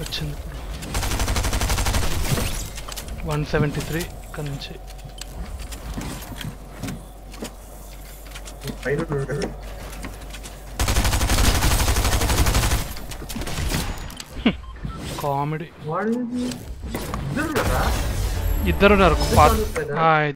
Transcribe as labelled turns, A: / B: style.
A: వచ్చింది. One seventy three ఇక్కడ నుంచి. కామెడీ.
B: ఇద్దరు ఉన్నారా
A: ఇద్దరున్నారు